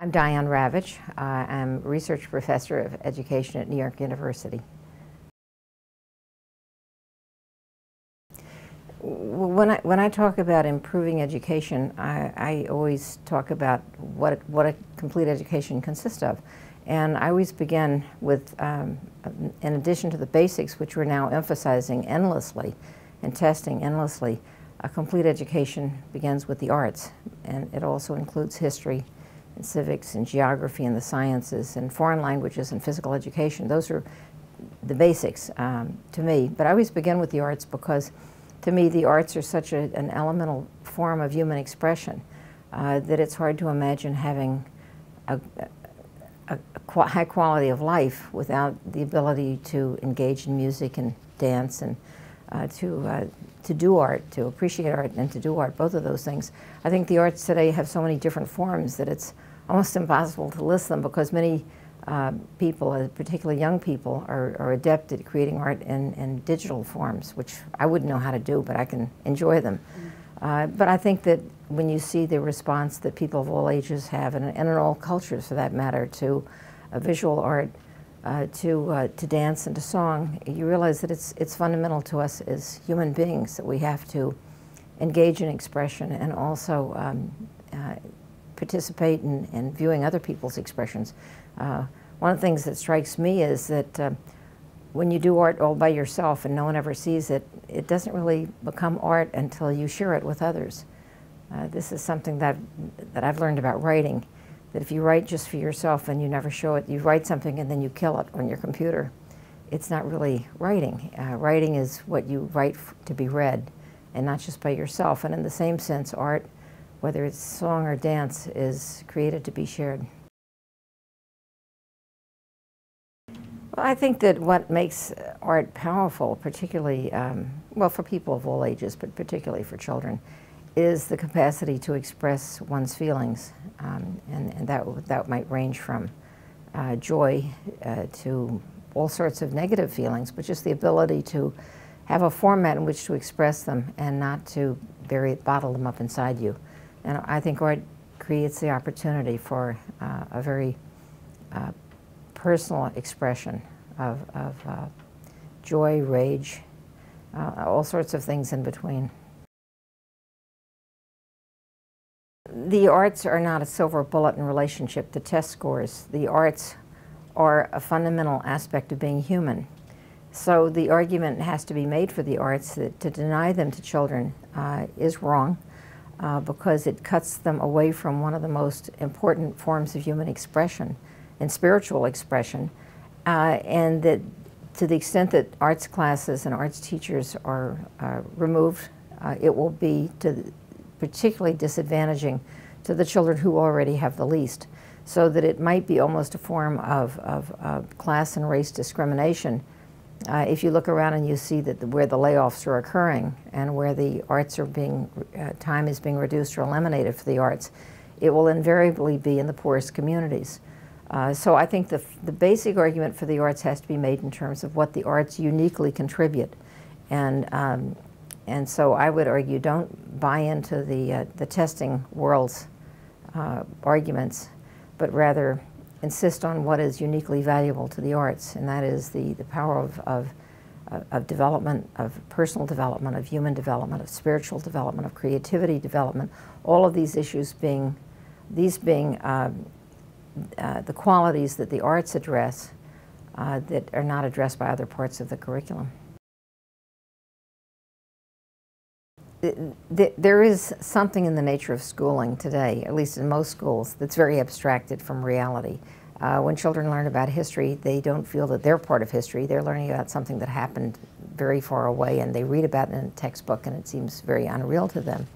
I'm Diane Ravitch. I'm research professor of education at New York University. When I, when I talk about improving education, I, I always talk about what, what a complete education consists of. And I always begin with, um, in addition to the basics, which we're now emphasizing endlessly and testing endlessly, a complete education begins with the arts. And it also includes history, and civics and geography and the sciences and foreign languages and physical education. Those are the basics um, to me. But I always begin with the arts because to me the arts are such a, an elemental form of human expression uh, that it's hard to imagine having a, a, a, high quality of life without the ability to engage in music and dance and uh, to, uh, to do art, to appreciate art and to do art, both of those things. I think the arts today have so many different forms that it's almost impossible to list them because many uh, people, uh, particularly young people, are, are, adept at creating art in, in, digital forms, which I wouldn't know how to do, but I can enjoy them. Mm. Uh, but I think that when you see the response that people of all ages have, and, and in all cultures for that matter, to visual art, uh, to, uh, to dance and to song, you realize that it's, it's fundamental to us as human beings that we have to engage in expression and also um, uh, participate in, in, viewing other people's expressions. Uh, one of the things that strikes me is that uh, when you do art all by yourself and no one ever sees it, it doesn't really become art until you share it with others. Uh, this is something that, that I've learned about writing, that if you write just for yourself and you never show it, you write something and then you kill it on your computer, it's not really writing. Uh, writing is what you write to be read and not just by yourself. And in the same sense, art whether it's song or dance, is created to be shared. Well, I think that what makes art powerful, particularly, um, well, for people of all ages, but particularly for children, is the capacity to express one's feelings. Um, and, and that, that might range from uh, joy uh, to all sorts of negative feelings, but just the ability to have a format in which to express them and not to bury, bottle them up inside you. And I think art creates the opportunity for uh, a very uh, personal expression of, of uh, joy, rage, uh, all sorts of things in between. The arts are not a silver bullet in relationship to test scores. The arts are a fundamental aspect of being human. So the argument has to be made for the arts that to deny them to children uh, is wrong uh, because it cuts them away from one of the most important forms of human expression and spiritual expression. Uh, and that to the extent that arts classes and arts teachers are uh, removed, uh, it will be particularly disadvantaging to the children who already have the least. So that it might be almost a form of, of class and race discrimination uh, if you look around and you see that the, where the layoffs are occurring and where the arts are being, uh, time is being reduced or eliminated for the arts, it will invariably be in the poorest communities. Uh, so I think the, the basic argument for the arts has to be made in terms of what the arts uniquely contribute. And, um, and so I would argue don't buy into the, uh, the testing world's uh, arguments, but rather insist on what is uniquely valuable to the arts, and that is the, the power of, of, of development, of personal development, of human development, of spiritual development, of creativity development, all of these issues being, these being um, uh, the qualities that the arts address uh, that are not addressed by other parts of the curriculum. There is something in the nature of schooling today, at least in most schools, that's very abstracted from reality. Uh, when children learn about history, they don't feel that they're part of history. They're learning about something that happened very far away, and they read about it in a textbook, and it seems very unreal to them.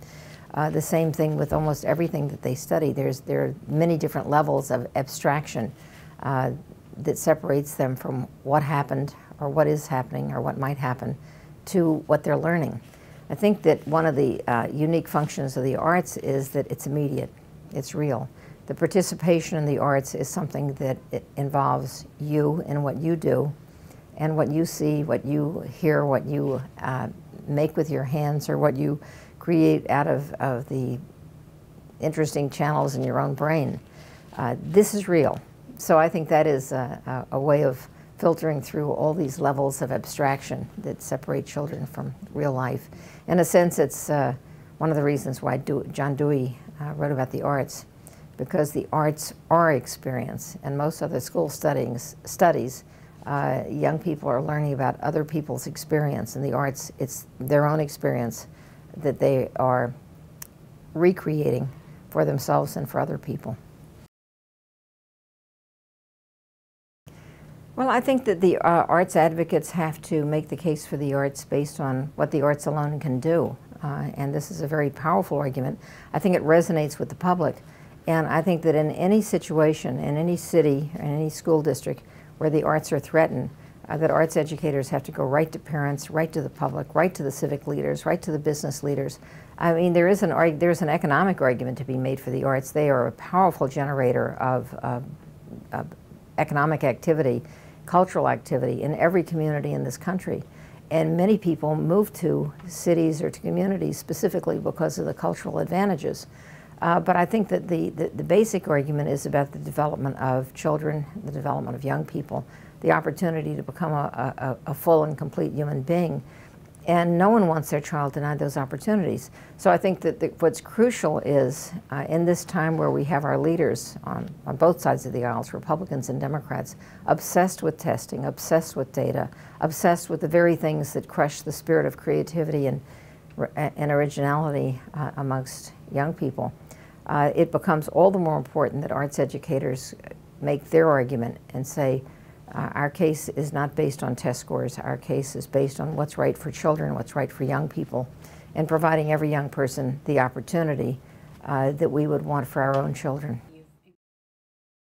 Uh, the same thing with almost everything that they study. There's, there are many different levels of abstraction uh, that separates them from what happened, or what is happening, or what might happen, to what they're learning. I think that one of the uh, unique functions of the arts is that it's immediate, it's real. The participation in the arts is something that involves you and what you do, and what you see, what you hear, what you uh, make with your hands, or what you create out of, of the interesting channels in your own brain. Uh, this is real. So I think that is a, a, a way of filtering through all these levels of abstraction that separate children from real life. In a sense, it's uh, one of the reasons why John Dewey uh, wrote about the arts, because the arts are experience, and most other school studies, studies uh, young people are learning about other people's experience. In the arts, it's their own experience that they are recreating for themselves and for other people. Well, I think that the uh, arts advocates have to make the case for the arts based on what the arts alone can do. Uh, and this is a very powerful argument. I think it resonates with the public. And I think that in any situation, in any city, in any school district where the arts are threatened, uh, that arts educators have to go right to parents, right to the public, right to the civic leaders, right to the business leaders. I mean, there is an, there's an economic argument to be made for the arts. They are a powerful generator of, of economic activity cultural activity in every community in this country. And many people move to cities or to communities specifically because of the cultural advantages. Uh, but I think that the, the, the, basic argument is about the development of children, the development of young people, the opportunity to become a, a, a full and complete human being and no one wants their child denied those opportunities. So I think that the, what's crucial is uh, in this time where we have our leaders on, on both sides of the aisles, Republicans and Democrats, obsessed with testing, obsessed with data, obsessed with the very things that crush the spirit of creativity and, and originality uh, amongst young people. Uh, it becomes all the more important that arts educators make their argument and say, uh, our case is not based on test scores. Our case is based on what's right for children, what's right for young people, and providing every young person the opportunity uh, that we would want for our own children.